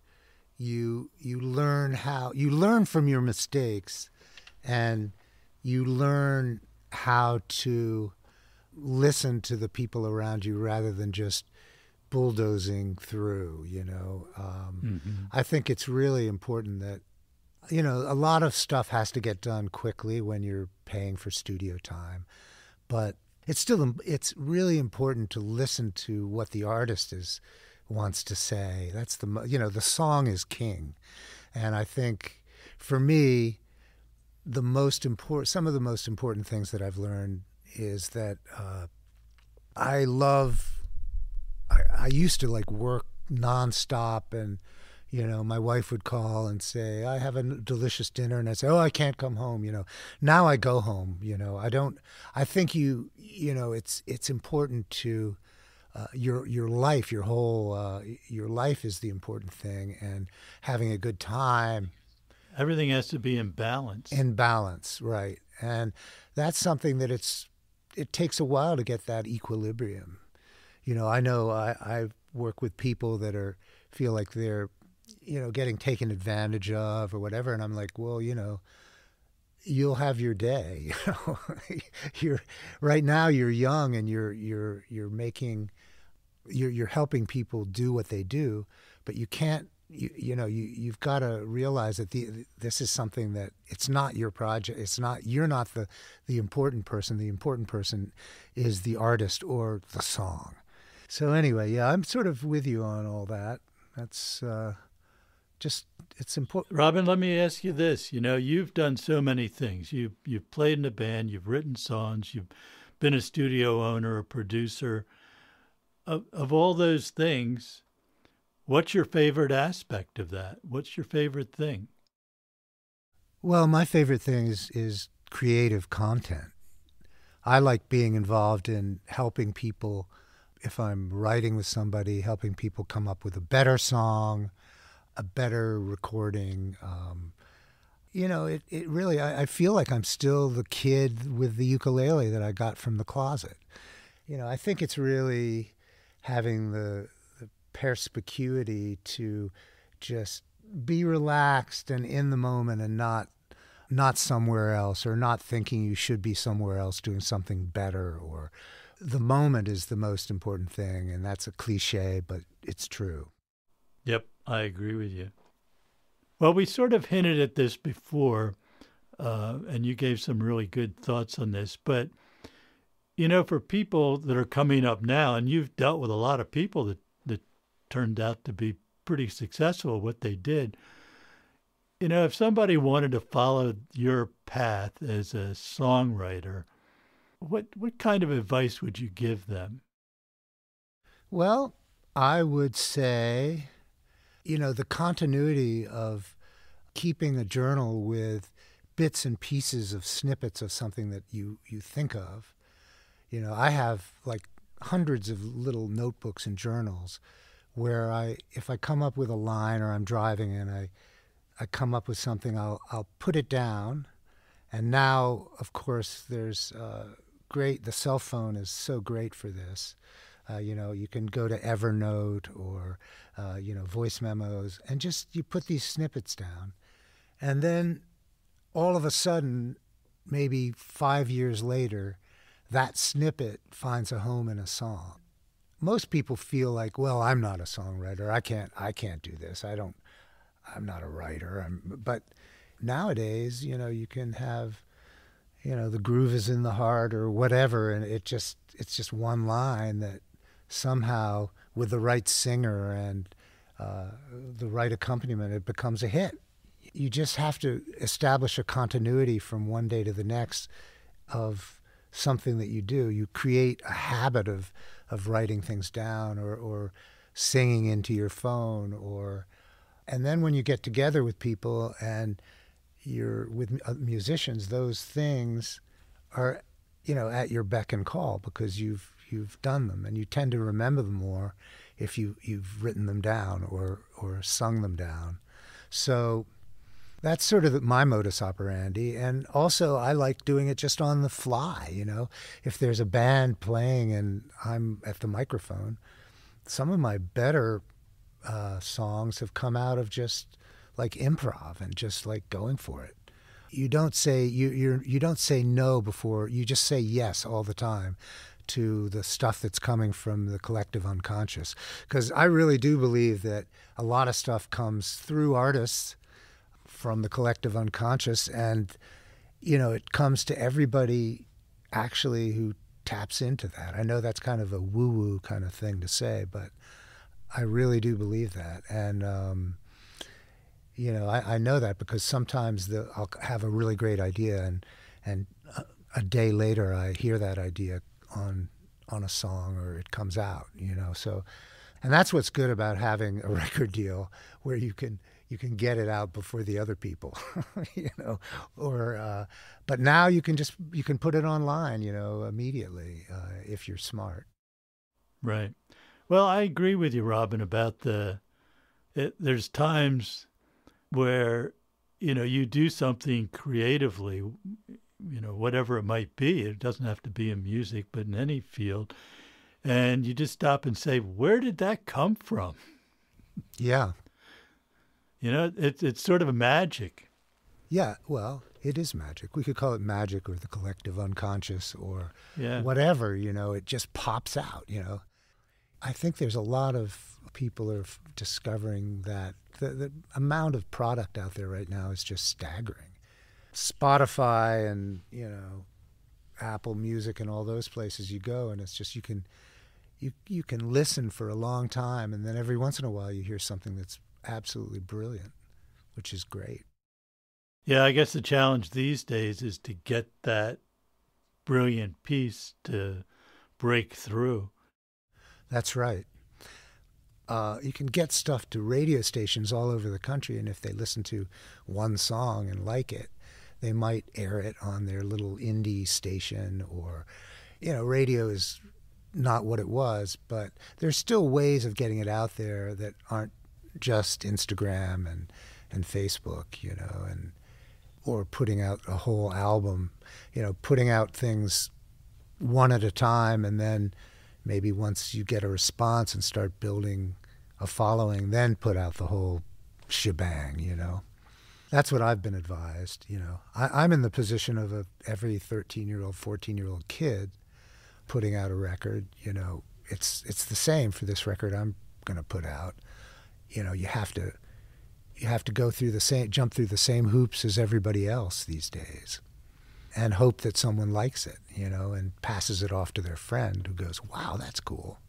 you you learn how you learn from your mistakes and you learn how to listen to the people around you rather than just bulldozing through. You know, um, mm-hmm. I think it's really important that you know a lot of stuff has to get done quickly when you're paying for studio time, but it's still it's really important to listen to what the artist is wants to say. That's the you know the song is king, and I think for me, the most important some of the most important things that I've learned is that uh, I love I, I used to like work nonstop and you know my wife would call and say i have a delicious dinner. And i say oh i can't come home you know. Now i go home you know. I don't i think you you know it's it's important to uh, your your life your whole uh, your life is the important thing and having a good time. Everything has to be in balance. In balance right. And that's something that it's it takes a while to get that equilibrium. You know, I know I, I work with people that are feel like they're, you know, getting taken advantage of or whatever, and I'm like, well, you know, you'll have your day. You're right now you're young and you're you're you're making you're you're helping people do what they do, but you can't you, you know you you've got to realize that the this is something that it's not your project it's not you're not the the important person the important person is the artist or the song so anyway, yeah, I'm sort of with you on all that. That's uh, just it's important. Robin, let me ask you this. You know, you've done so many things. You you've played in a band, you've written songs, you've been a studio owner, a producer. Of of all those things, what's your favorite aspect of that? What's your favorite thing? Well, my favorite thing is is creative content. I like being involved in helping people if I'm writing with somebody, helping people come up with a better song, a better recording. Um, you know, it, it really, I, I, feel like I'm still the kid with the ukulele that I got from the closet. You know, I think it's really having the, the perspicuity to just be relaxed and in the moment and not not somewhere else or not thinking you should be somewhere else doing something better or the moment is the most important thing and that's a cliche but it's true yep i agree with you well we sort of hinted at this before uh, and you gave some really good thoughts on this but you know for people that are coming up now and you've dealt with a lot of people that that turned out to be pretty successful what they did. You know, if somebody wanted to follow your path as a songwriter, what what kind of advice would you give them? Well, I would say, you know, the continuity of keeping a journal with bits and pieces of snippets of something that you, you think of. You know, I have like hundreds of little notebooks and journals where I if I come up with a line or I'm driving and I I come up with something, I'll I'll put it down, and now of course there's uh, great. The cell phone is so great for this. Uh, you know, you can go to Evernote or uh, you know voice memos, and just you put these snippets down, and then all of a sudden, maybe five years later, that snippet finds a home in a song most people feel like, well, I'm not a songwriter. I can't I can't do this. I don't I'm not a writer. I'm, but nowadays, you know, you can have you know, the groove is in the heart or whatever and it just it's just one line that somehow with the right singer and uh, the right accompaniment it becomes a hit. You just have to establish a continuity from one day to the next of something that you do. You create a habit of of writing things down or, or singing into your phone or and then when you get together with people and you're with uh, musicians those things are you know at your beck and call because you've you've done them and you tend to remember them more if you you've written them down or or sung them down so that's sort of my modus operandi. And also, I like doing it just on the fly. You know, if there's a band playing and I'm at the microphone, some of my better uh, songs have come out of just like improv and just like going for it. You don't say you you're, you don't say no before you just say yes all the time to the stuff that's coming from the collective unconscious. Because I really do believe that a lot of stuff comes through artists from the collective unconscious and you know it comes to everybody actually who taps into that. I know that's kind of a woo woo kind of thing to say but i really do believe that. And um, you know I, I, know that because sometimes the, i'll have a really great idea and and a, a day later i hear that idea on on a song or it comes out you know so and that's what's good about having a record deal where you can you can get it out before the other people, you know, or uh, but now you can just you can put it online, you know, immediately uh, if you're smart. Right. Well, I agree with you, Robin, about the. It, there's times where you know you do something creatively, you know, whatever it might be. It doesn't have to be in music, but in any field, and you just stop and say, "Where did that come from?" Yeah, you know, it's it's sort of a magic. Yeah, well, it is magic. We could call it magic or the collective unconscious or yeah. whatever, you know, it just pops out, you know. I think there's a lot of people are discovering that the, the amount of product out there right now is just staggering. Spotify and, you know, Apple Music and all those places you go and it's just you can you you can listen for a long time and then every once in a while you hear something that's absolutely brilliant, which is great. Yeah, I guess the challenge these days is to get that brilliant piece to break through. That's right. Uh, you can get stuff to radio stations all over the country, and if they listen to one song and like it, they might air it on their little indie station or, you know, radio is not what it was, but there's still ways of getting it out there that aren't just Instagram and and Facebook, you know, and or putting out a whole album, you know, putting out things one at a time and then maybe once you get a response and start building a following, then put out the whole shebang, you know. That's what I've been advised, you know. I, am in the position of a, every 13 year old, 14 year old kid putting out a record, you know. It's it's the same for this record I'm going to put out. You know, you have to you have to go through the same jump through the same hoops as everybody else these days and hope that someone likes it, you know, and passes it off to their friend who goes, "Wow, that's cool."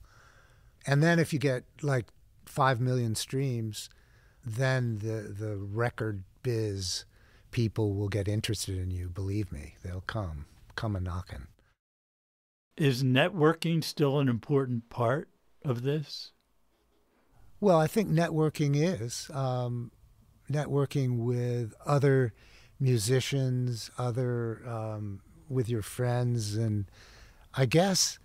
And then if you get like 5 million streams, then the the record biz people will get interested in you, believe me. They'll come, come a knocking. Is networking still an important part of this? Well, I think networking is. Um, networking with other musicians, other um, with your friends, and I guess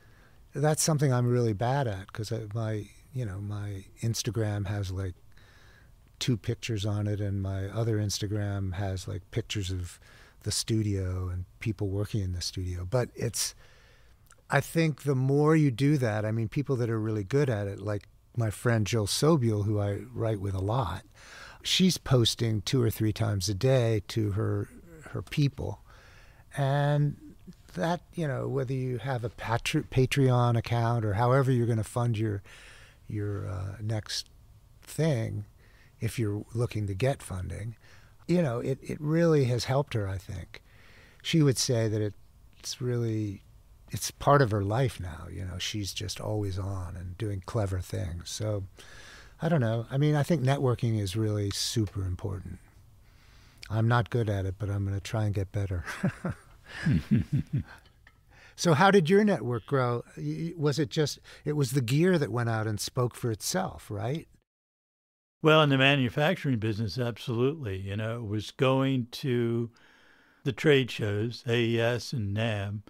that's something I'm really bad at because my you know my Instagram has like two pictures on it, and my other Instagram has like pictures of the studio and people working in the studio. But it's I think the more you do that, I mean, people that are really good at it, like my friend Jill Sobule, who I write with a lot, she's posting two or three times a day to her her people, and that you know whether you have a Patreon account or however you're going to fund your your uh, next thing, if you're looking to get funding, you know it it really has helped her. I think she would say that it's really it's part of her life now. You know, she's just always on and doing clever things. So I don't know. I mean, I think networking is really super important. I'm not good at it, but I'm going to try and get better. so, how did your network grow? Was it just, it was the gear that went out and spoke for itself, right? Well, in the manufacturing business, absolutely. You know, it was going to the trade shows, AES and NAMM.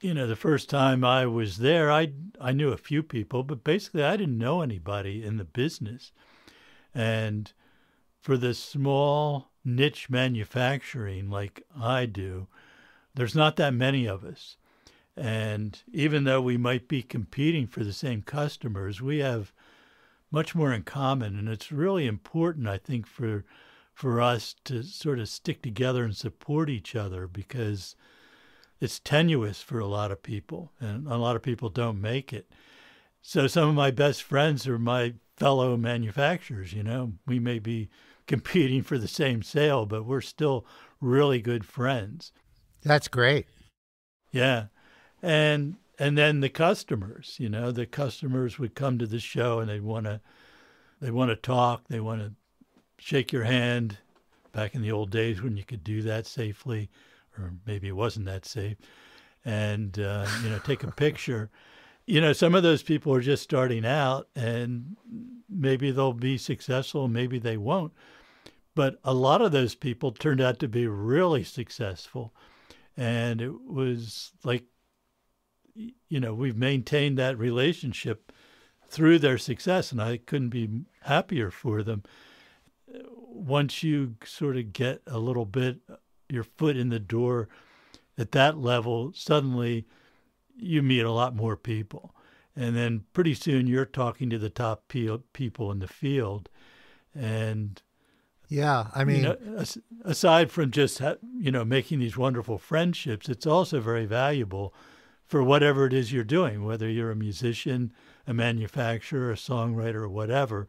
you know, the first time I was there, I I knew a few people, but basically I didn't know anybody in the business. And for this small niche manufacturing like I do, there's not that many of us. And even though we might be competing for the same customers, we have much more in common. And it's really important, I think, for for us to sort of stick together and support each other because it's tenuous for a lot of people, and a lot of people don't make it. So some of my best friends are my fellow manufacturers. You know, we may be competing for the same sale, but we're still really good friends. That's great. Yeah, and and then the customers. You know, the customers would come to the show and they want to they want to talk. They want to shake your hand. Back in the old days when you could do that safely or maybe it wasn't that safe, and uh, you know take a picture. You know, some of those people are just starting out, and maybe they'll be successful, maybe they won't. But a lot of those people turned out to be really successful, and it was like, you know, we've maintained that relationship through their success, and I couldn't be happier for them. Once you sort of get a little bit your foot in the door at that level, suddenly you meet a lot more people. And then pretty soon you're talking to the top people in the field. And yeah, I mean, you know, aside from just you know making these wonderful friendships, it's also very valuable for whatever it is you're doing, whether you're a musician, a manufacturer, a songwriter, or whatever.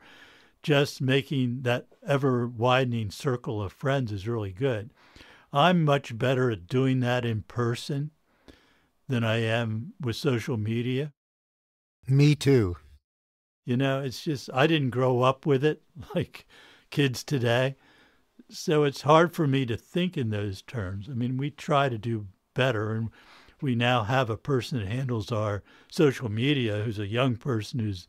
Just making that ever widening circle of friends is really good. I'm much better at doing that in person than I am with social media. Me too. You know, it's just, I didn't grow up with it like kids today. So it's hard for me to think in those terms. I mean, we try to do better, and we now have a person that handles our social media who's a young person who's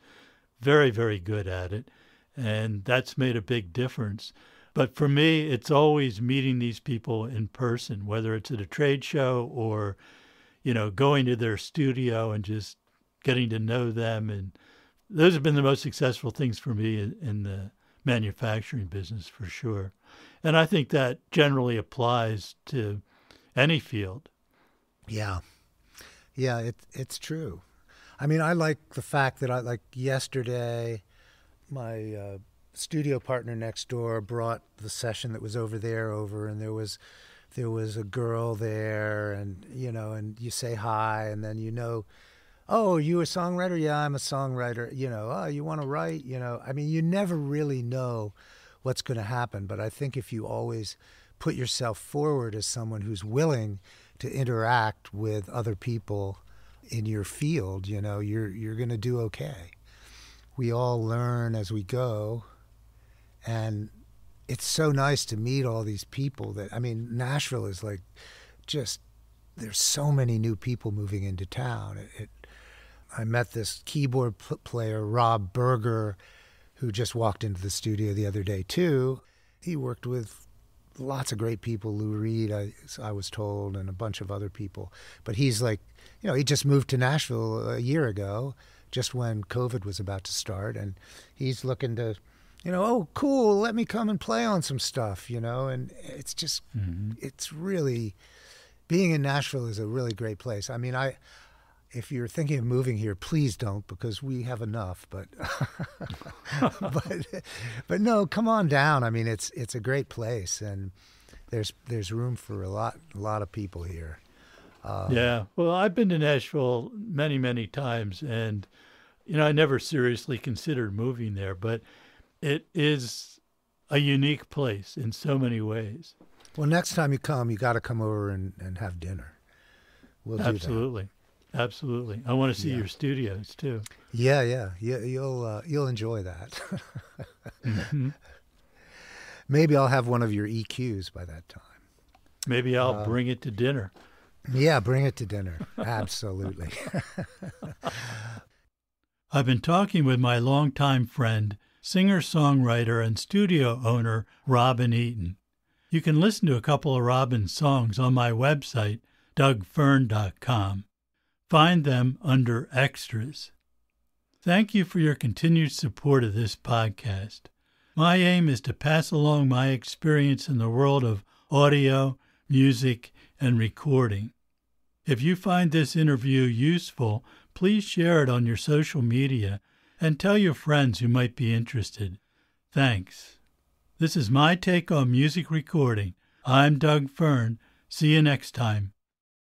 very, very good at it. And that's made a big difference. But for me, it's always meeting these people in person, whether it's at a trade show or, you know, going to their studio and just getting to know them. And those have been the most successful things for me in, in the manufacturing business for sure. And I think that generally applies to any field. Yeah. Yeah, it, it's true. I mean, I like the fact that I like yesterday, my uh, studio partner next door brought the session that was over there over, and there was there was a girl there, and you know, and you say hi, and then you know, oh, you a songwriter? Yeah, I'm a songwriter. You know, oh, you want to write? You know, I mean, you never really know what's going to happen, but I think if you always put yourself forward as someone who's willing to interact with other people in your field, you know, you're you're going to do okay. We all learn as we go, and it's so nice to meet all these people that I mean Nashville is like just there's so many new people moving into town. It, it, I met this keyboard pl- player Rob Berger who just walked into the studio the other day too. He worked with lots of great people, Lou Reed, I, I was told, and a bunch of other people. But he's like, you know, he just moved to Nashville a year ago, just when COVID was about to start, and he's looking to you know, oh, cool, let me come and play on some stuff, you know, and it's just, mm-hmm. it's really, being in Nashville is a really great place. I mean, I, if you're thinking of moving here, please don't because we have enough. But, but, but no, come on down. I mean, it's it's a great place, and there's there's room for a lot a lot of people here. Um, yeah, well, I've been to Nashville many many times, and you know, I never seriously considered moving there, but it is a unique place in so many ways. Well, next time you come, you got to come over and, and have dinner. We'll Absolutely. Absolutely. I want to see yeah. your studios too. Yeah, yeah. You, you'll uh, you'll enjoy that. mm-hmm. Maybe I'll have one of your EQs by that time. Maybe I'll uh, bring it to dinner. Yeah, bring it to dinner. Absolutely. I've been talking with my longtime friend singer songwriter and studio owner Robin Eaton. You can listen to a couple of Robin's songs on my website, dougfearn.com. Find them under Extras. Thank you for your continued support of this podcast. My aim is to pass along my experience in the world of audio, music, and recording. If you find this interview useful, please share it on your social media and tell your friends who might be interested. Thanks. This is my take on music recording. I'm Doug Fearn. See you next time.